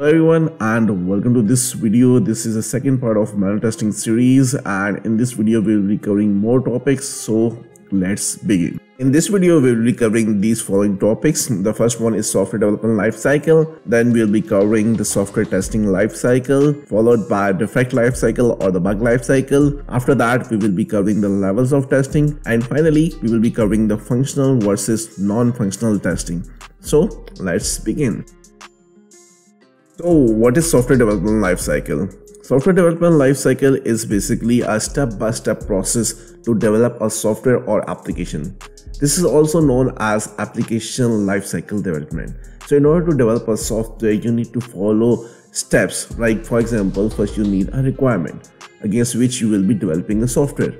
Hello everyone and welcome to this video. This is the second part of manual testing series and in this video we will be covering more topics so let's begin. In this video we will be covering these following topics. The first one is software development lifecycle. Then we'll be covering the software testing lifecycle followed by defect lifecycle or the bug lifecycle. After that we will be covering the levels of testing and finally we will be covering the functional versus non-functional testing. So let's begin. So what is software development lifecycle? Software development lifecycle is basically a step-by-step -step process to develop a software or application. This is also known as application lifecycle development. So in order to develop a software, you need to follow steps. Like for example, first you need a requirement against which you will be developing a software.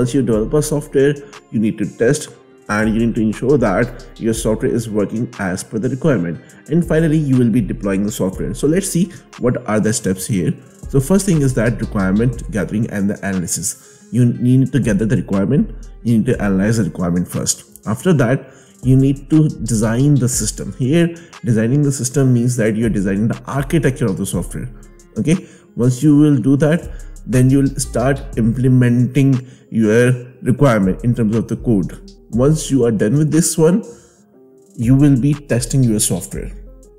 Once you develop a software, you need to test and you need to ensure that your software is working as per the requirement. And finally you will be deploying the software. So let's see what are the steps here. So first thing is that requirement gathering and the analysis. You need to gather the requirement. You need to analyze the requirement first. After that you need to design the system. Here designing the system means that you're designing the architecture of the software. Okay? Once you will do that then you'll start implementing your requirement in terms of the code once you are done with this one you will be testing your software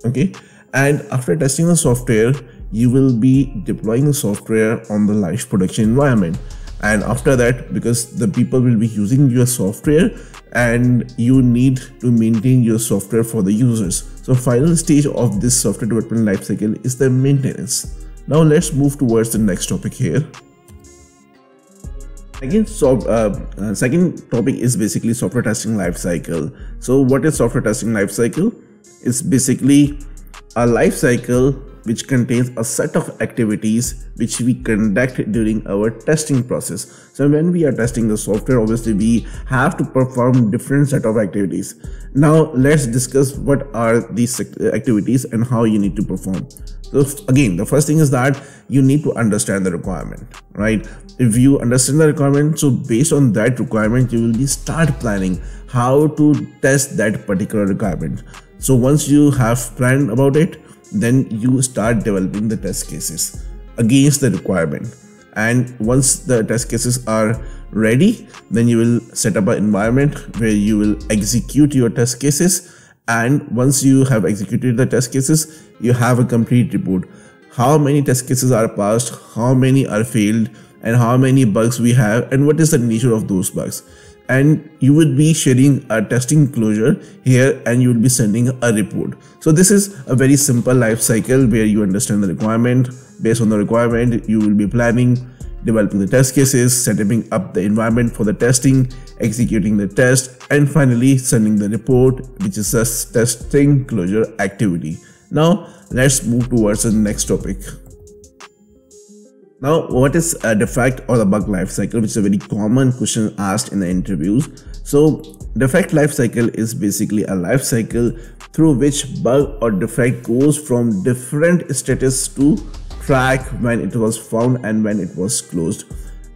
okay? And after testing the software you will be deploying the software on the live production environment. And after that because the people will be using your software and you need to maintain your software for the users. So final stage of this software development lifecycle is the maintenance. Now let's move towards the next topic here Again, so uh, uh, second topic is basically software testing lifecycle. So what is software testing lifecycle? It's basically a lifecycle which contains a set of activities which we conduct during our testing process. So when we are testing the software, obviously we have to perform different set of activities. Now let's discuss what are these activities and how you need to perform. So again, the first thing is that you need to understand the requirement, right? If you understand the requirement, so based on that requirement, you will be start planning how to test that particular requirement. So once you have planned about it, then you start developing the test cases against the requirement. And once the test cases are ready then you will set up an environment where you will execute your test cases. And once you have executed the test cases you have a complete report. How many test cases are passed how many are failed and how many bugs we have and what is the nature of those bugs and you would be sharing a testing closure here and you will be sending a report. So this is a very simple life cycle where you understand the requirement. Based on the requirement you will be planning developing the test cases setting up the environment for the testing executing the test and finally sending the report which is a testing closure activity. Now let's move towards the next topic now, what is a defect or the bug lifecycle, which is a very common question asked in the interviews. So, defect lifecycle is basically a lifecycle through which bug or defect goes from different status to track when it was found and when it was closed.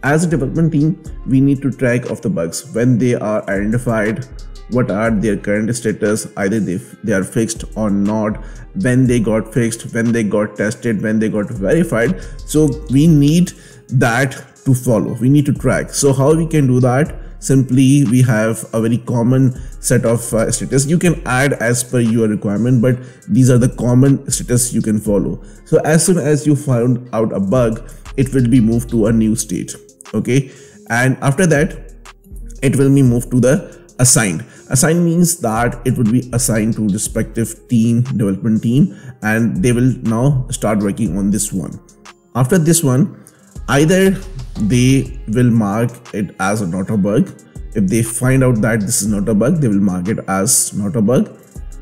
As a development team, we need to track of the bugs when they are identified, what are their current status either they, they are fixed or not when they got fixed when they got tested when they got verified. So we need that to follow. We need to track. So how we can do that? Simply we have a very common set of uh, status. You can add as per your requirement but these are the common status you can follow. So as soon as you found out a bug it will be moved to a new state. Okay? And after that it will be moved to the assigned. Assigned means that it would be assigned to respective team, development team, and they will now start working on this one. After this one, either they will mark it as a not a bug. If they find out that this is not a bug, they will mark it as not a bug.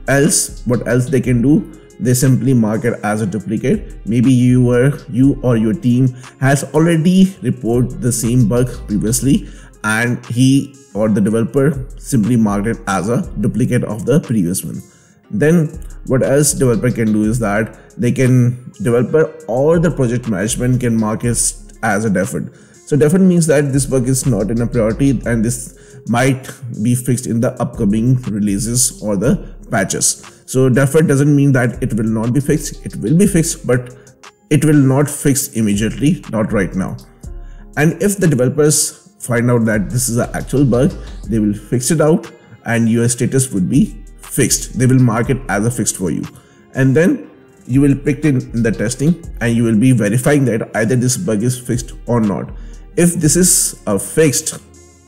Else, what else they can do? They simply mark it as a duplicate. Maybe you were you or your team has already reported the same bug previously and he or the developer simply marked it as a duplicate of the previous one then what else developer can do is that they can developer or the project management can mark it as a deferred so deferred means that this bug is not in a priority and this might be fixed in the upcoming releases or the patches So deferred doesn't mean that it will not be fixed. It will be fixed, but it will not fix immediately, not right now. And if the developers find out that this is an actual bug, they will fix it out and your status would be fixed. They will mark it as a fixed for you. And then you will pick it in the testing and you will be verifying that either this bug is fixed or not. If this is a fixed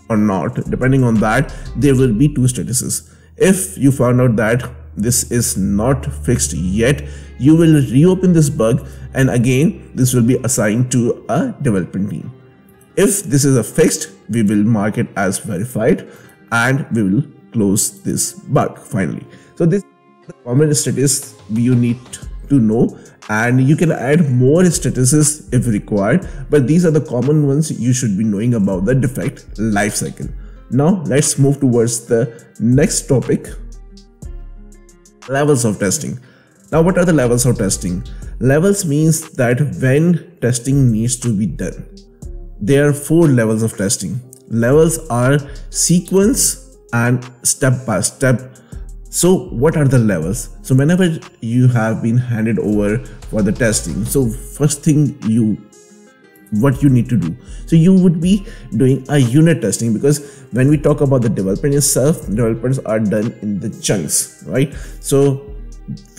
or not, depending on that, there will be two statuses. If you found out that this is not fixed yet, you will reopen this bug and again, this will be assigned to a development team. If this is a fixed, we will mark it as verified and we will close this bug finally. So this common status you need to know and you can add more statuses if required but these are the common ones you should be knowing about the defect lifecycle. Now let's move towards the next topic levels of testing. Now what are the levels of testing? Levels means that when testing needs to be done. There are four levels of testing. Levels are sequence and step by step. So what are the levels? So whenever you have been handed over for the testing so first thing you what you need to do. So you would be doing a unit testing because when we talk about the development itself developers are done in the chunks right? So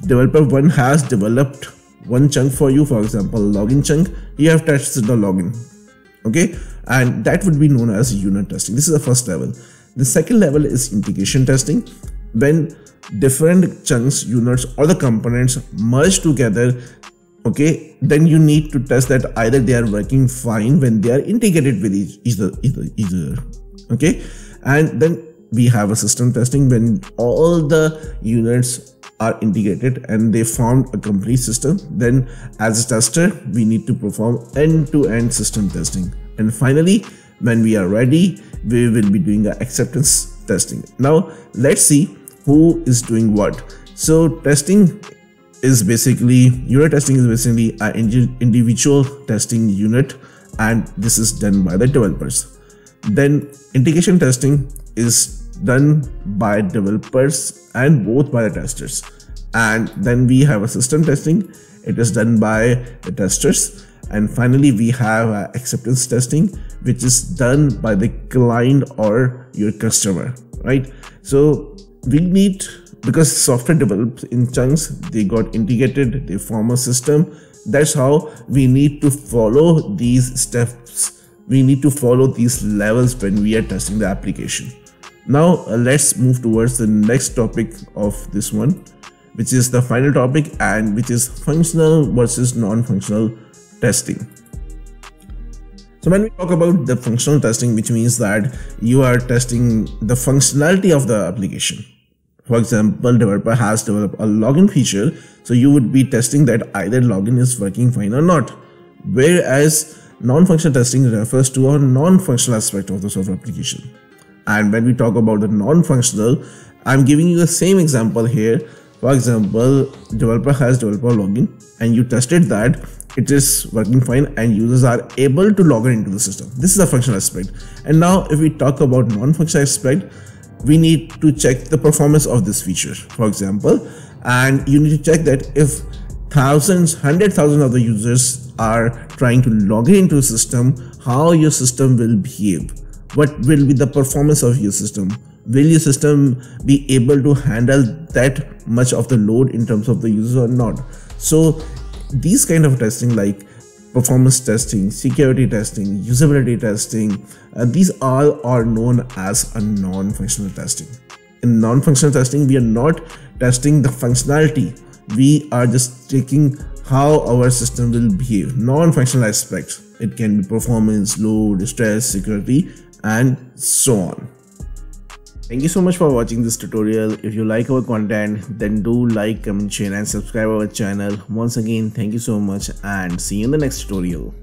developer one has developed one chunk for you for example login chunk. You have tested the login okay? And that would be known as unit testing. This is the first level. The second level is integration testing. When different chunks units or the components merge together okay then you need to test that either they are working fine when they are integrated with each, either, either, either okay? And then we have a system testing when all the units are integrated and they form a complete system then as a tester we need to perform end-to-end -end system testing and finally when we are ready we will be doing acceptance testing now let's see who is doing what. So testing is basically unit testing is basically an individual testing unit and this is done by the developers. Then integration testing is done by developers and both by the testers. And then we have a system testing. It is done by the testers. And finally, we have acceptance testing, which is done by the client or your customer, right? So we need because software develops in chunks they got integrated they form a system that's how we need to follow these steps we need to follow these levels when we are testing the application now uh, let's move towards the next topic of this one which is the final topic and which is functional versus non-functional testing so when we talk about the functional testing, which means that you are testing the functionality of the application. For example, developer has developed a login feature, so you would be testing that either login is working fine or not. Whereas non-functional testing refers to a non-functional aspect of the software application. And when we talk about the non-functional, I'm giving you the same example here. For example, developer has developer login and you tested that it is working fine and users are able to log in into the system. This is a functional aspect. And now if we talk about non-functional aspect, we need to check the performance of this feature, for example, and you need to check that if thousands, hundred thousands of the users are trying to log in into a system, how your system will behave. What will be the performance of your system? Will your system be able to handle that much of the load in terms of the user or not? So these kind of testing like performance testing, security testing, usability testing, uh, these all are known as a non-functional testing. In non-functional testing, we are not testing the functionality. We are just checking how our system will behave. Non-functional aspects. It can be performance, load, stress, security, and so on. Thank you so much for watching this tutorial. If you like our content, then do like, comment, share and subscribe our channel. Once again, thank you so much and see you in the next tutorial.